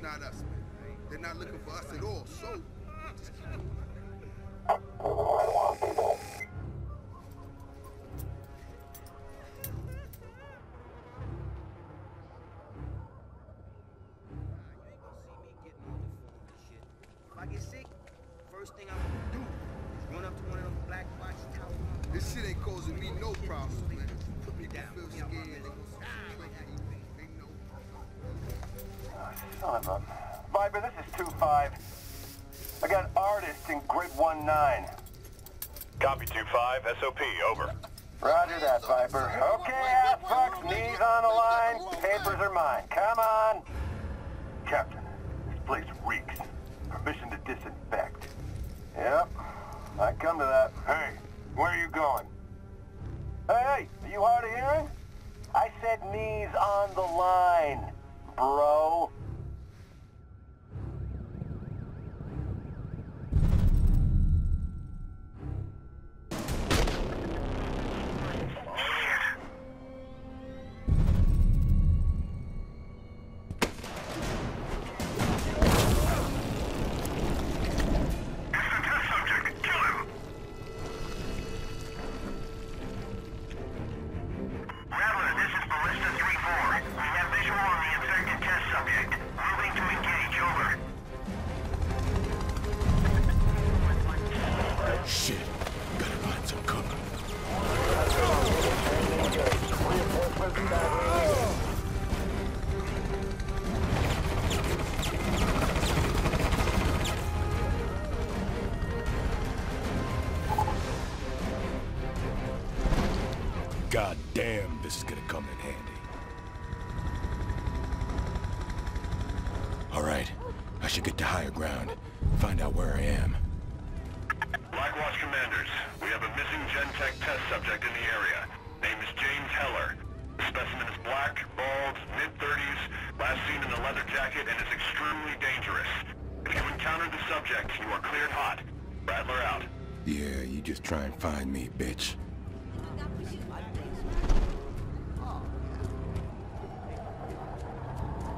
That's not us, man. They're not looking for us at all, so... Just. If I get sick, first thing I'm gonna do is run up to one of them black box towers. This shit ain't causing me no problems, man. Put me down. feel scared. Son of a... Viper, this is 2-5. I got artists in grid 1-9. Copy 2-5, SOP, over. Roger that, Viper. Okay, ass fucks, knees on the line. Papers are mine. Come on. Captain, this place reeks. Permission to disinfect. Yep, I come to that. Hey, where are you going? Hey, hey, are you hard of hearing? I said knees on the line, bro. Get to higher ground, find out where I am. Blackwatch commanders, we have a missing Gentek test subject in the area. Name is James Heller. The specimen is black, bald, mid-30s, last seen in a leather jacket, and is extremely dangerous. If you encounter the subject, you are cleared hot. Rattler out. Yeah, you just try and find me, bitch.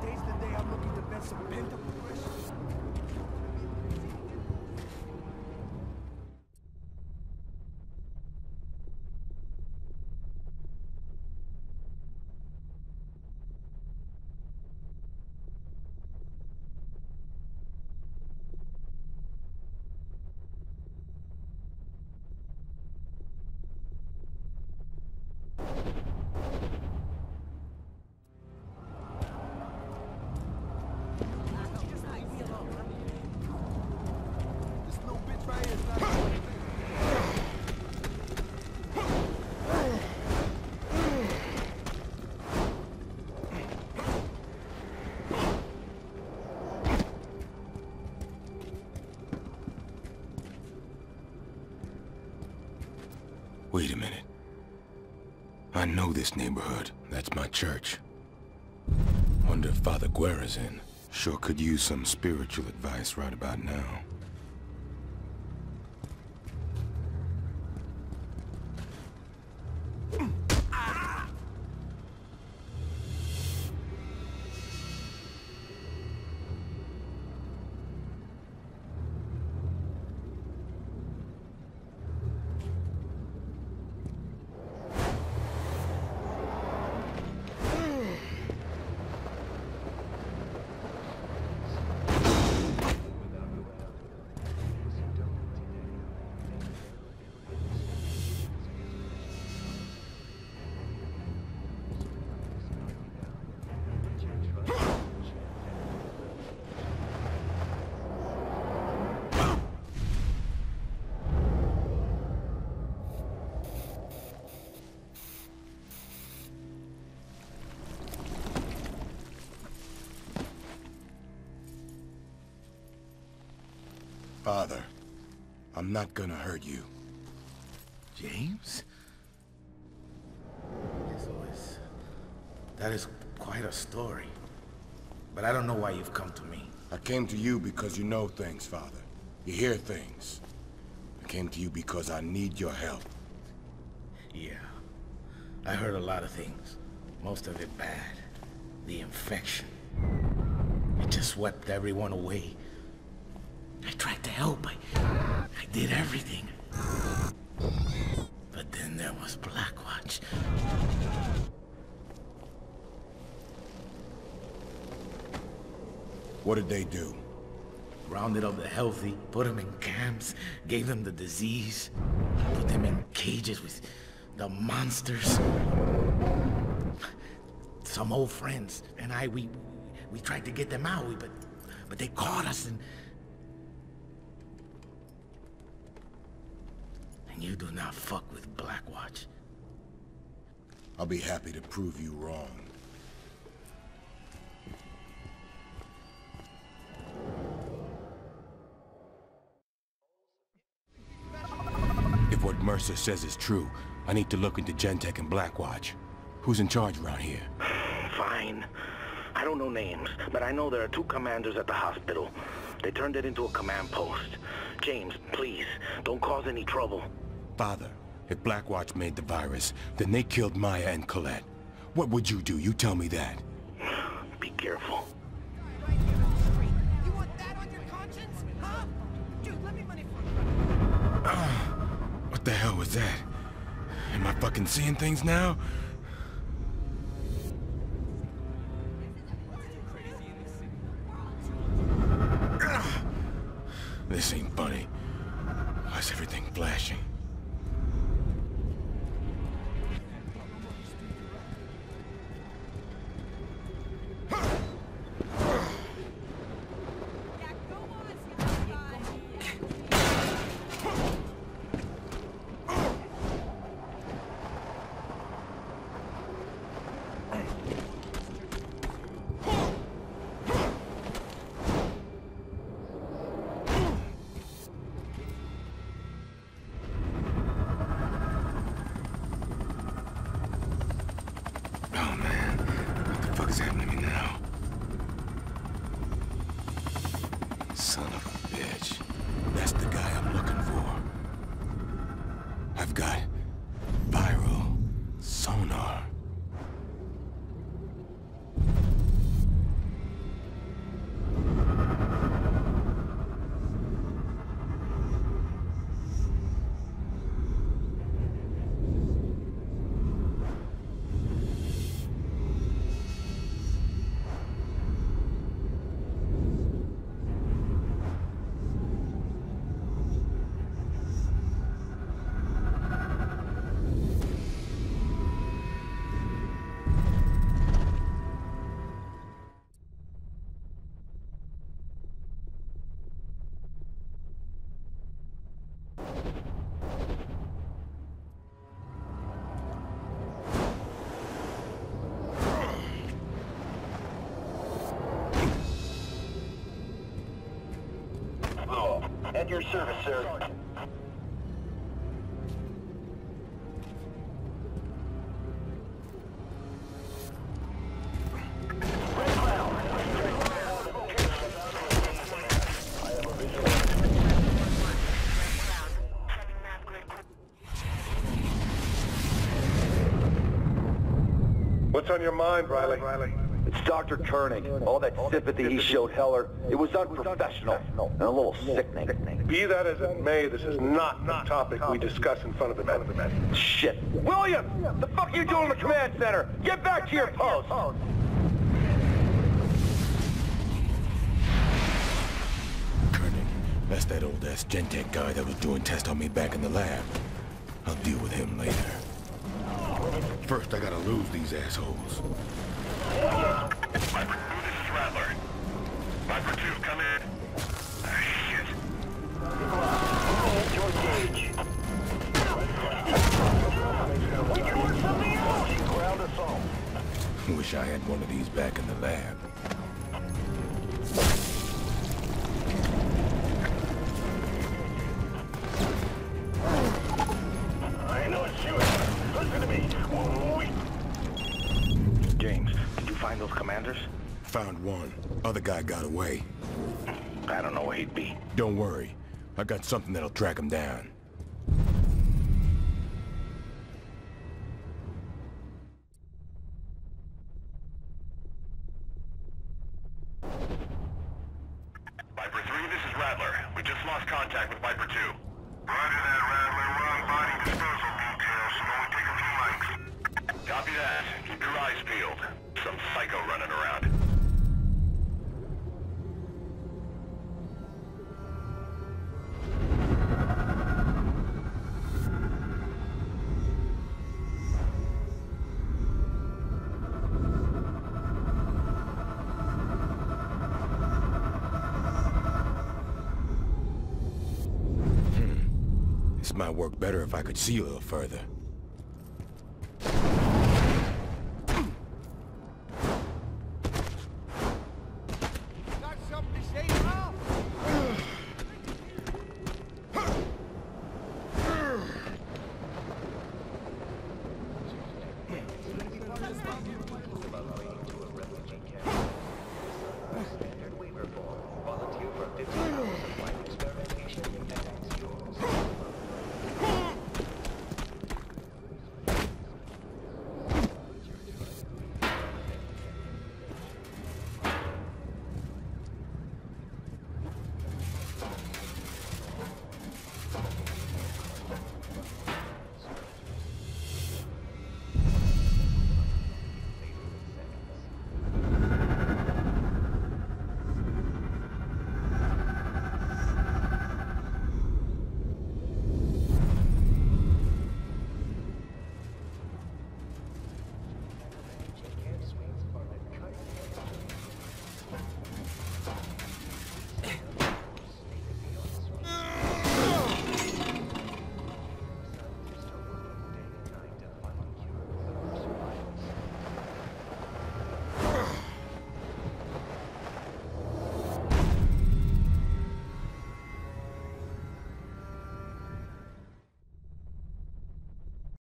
Today's the day I'm looking to vent some pent-up aggression. Wait a minute. I know this neighborhood. That's my church. Wonder if Father Guerra's in. Sure could use some spiritual advice right about now. Father, I'm not gonna hurt you. James? Eso es... That is quite a story. But I don't know why you've come to me. I came to you because you know things, Father. You hear things. I came to you because I need your help. Yeah. I heard a lot of things. Most of it bad. The infection. It just swept everyone away. I tried to help. I, I did everything. But then there was Blackwatch. What did they do? Rounded up the healthy, put them in camps, gave them the disease, put them in cages with the monsters. Some old friends and I, we we tried to get them out, we, but but they caught us and you do not fuck with Blackwatch. I'll be happy to prove you wrong. If what Mercer says is true, I need to look into Gentek and Blackwatch. Who's in charge around here? Fine. I don't know names, but I know there are two commanders at the hospital. They turned it into a command post. James, please, don't cause any trouble. Father, if Blackwatch made the virus, then they killed Maya and Colette. What would you do? You tell me that. Be careful. You want that on your conscience? Huh? Dude, let me money for What the hell was that? Am I fucking seeing things now? This ain't funny. Why's everything flashing? Your service, sir. What's on your mind, Riley? It's Dr. Koenig. All that sympathy he showed Heller, it was unprofessional and a little sickening. Be that as it may, this is not the topic we discuss in front of the men. Shit. William! The fuck are you doing in the command center? Get back to your post! Koenig, that's that old-ass Gentek guy that was doing tests on me back in the lab. I'll deal with him later. First, I gotta lose these assholes. Viper 2, this is Rattler. Viper 2, come in. Shit. Wish I had one of these back in the lab. Commanders? Found one. Other guy got away. I don't know where he'd be. Don't worry. I got something that'll track him down. my work better if I could see a little further.